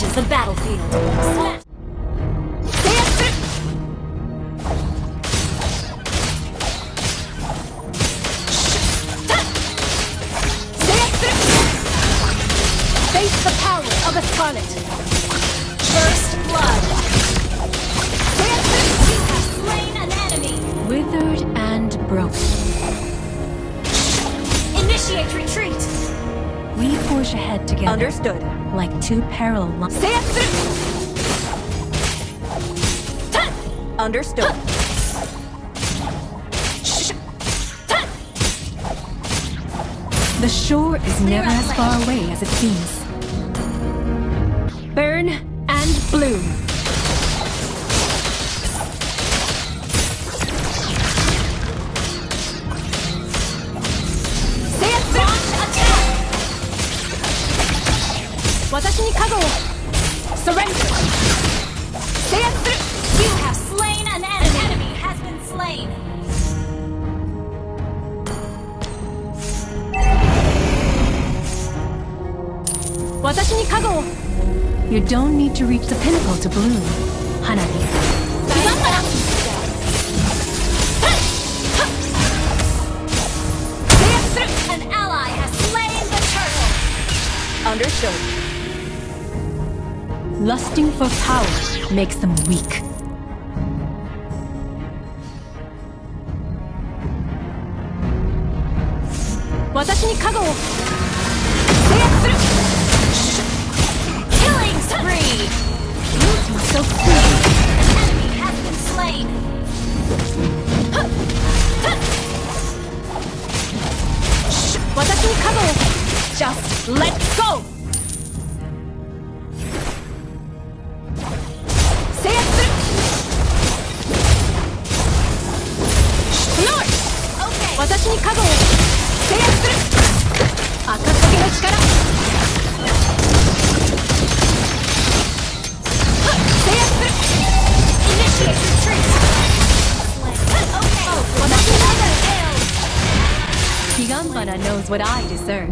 reaches the battlefield. Face the power of a. First blood. Withered and broken. Initiate retreat. We forge ahead together. Understood. Like two parallel lines. Understood. The shore is never as far away as it seems. Burn and bloom. 私に加護を Surrender! You have slain an enemy. An enemy has been slain. You don't need to reach the pinnacle to bloom. Hanabi. An ally has slain the turtle. Understood. Lusting for power makes them weak. Killing spree. So free. An enemy has been slain. Just let go! Higanbana knows what I deserve.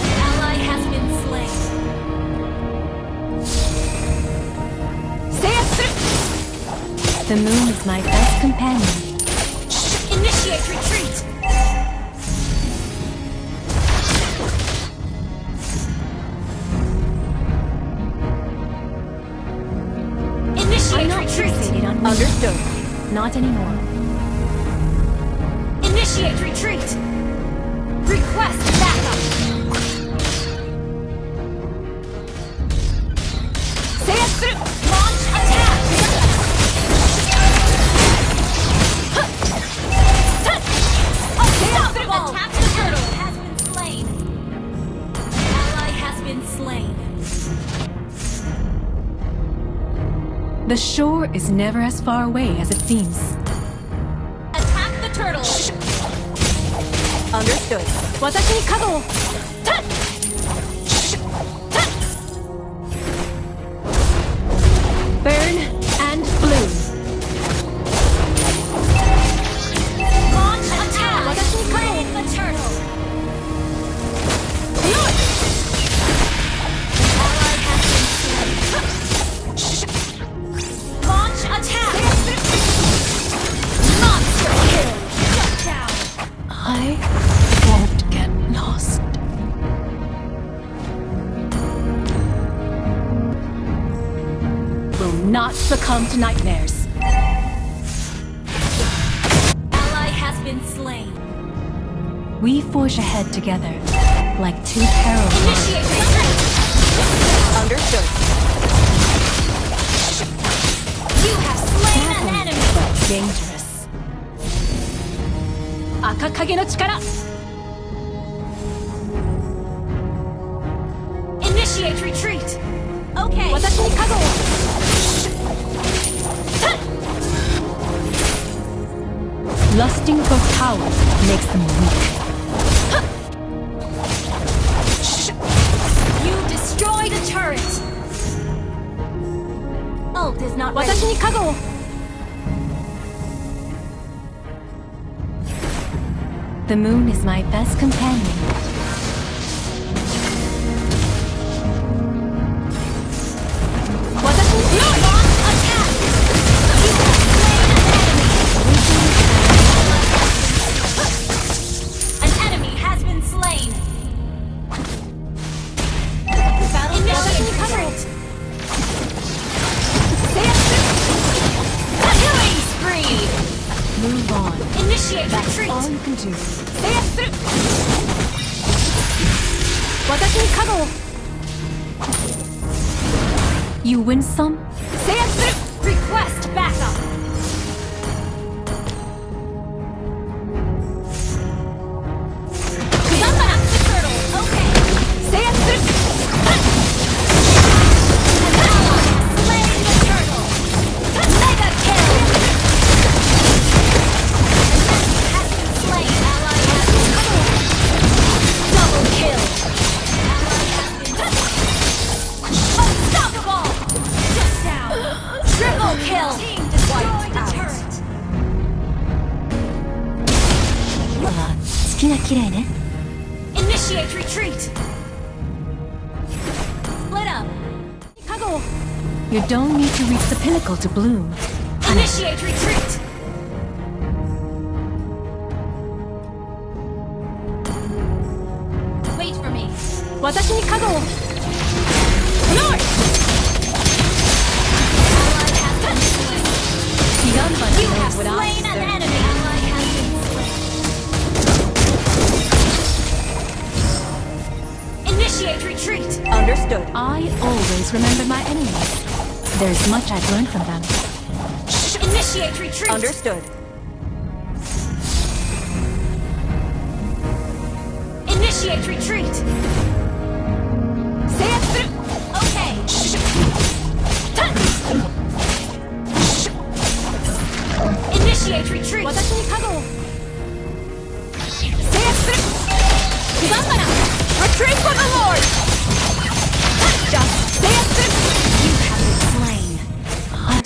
An ally has been slain. The moon is my best companion. Initiate retreat! Understood. Not anymore. Initiate retreat! Request backup! Launch attack! Stop it! Attack the turtle has been slain. Ally has been slain. The shore is never as far away as it seems. Attack the turtle! Understood. Watashi ni kago! I won't get lost. Will not succumb to nightmares. Ally has been slain. We forge ahead together like two parallel 影の力 Initiate retreat. Okay. 私に加護を Lusting for power makes them weak. You destroyed a turret. Ult is not ready. 私に加護を The moon is my best companion. That's all you can do. Stay You win some, You don't need to reach the pinnacle to bloom Initiate retreat. Wait for me. 私に加護を North! Ally has been slain. 彼岸花 You have knows what I slain an deserve. enemy. Ally has been slain. Initiate retreat. Understood. I always remember my enemies. There's much I've learned from them. Initiate retreat. Understood. Initiate retreat.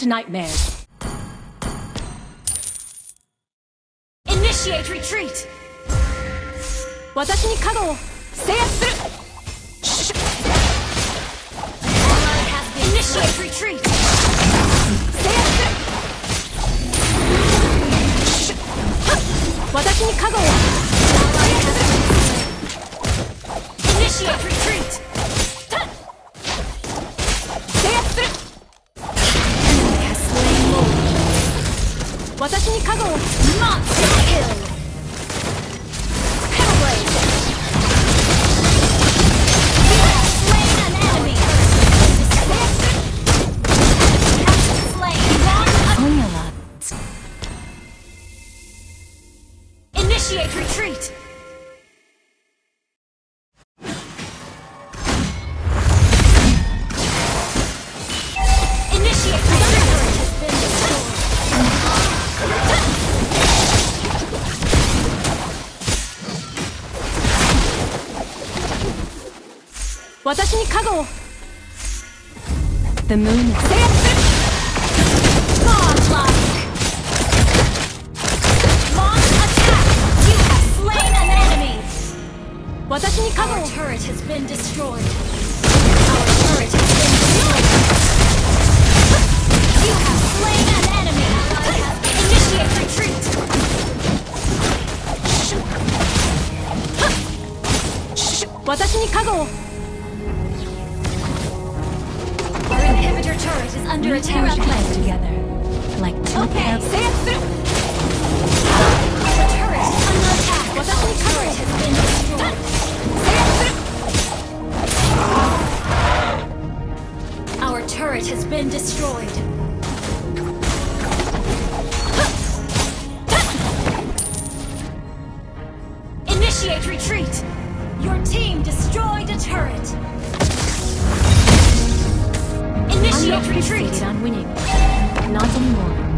Hot nightmares Initiate retreat. 私に加護を制圧する initiate retreat. 制圧する私に加護を Ally has been slain. Initiate retreat. 私に加護を The moon is Godlike! Launch attack! You have slain an enemy! 私に加護 Our を turret has been destroyed. Our turret has been destroyed. You have slain an enemy. Initiate retreat. 私に加護を under attack. We're together, like two okay, pairs. Okay, Turret under attack. Our turret has been destroyed. Initiate retreat. Your team destroyed a turret. I'm Initiate not retreat. on winning Not anymore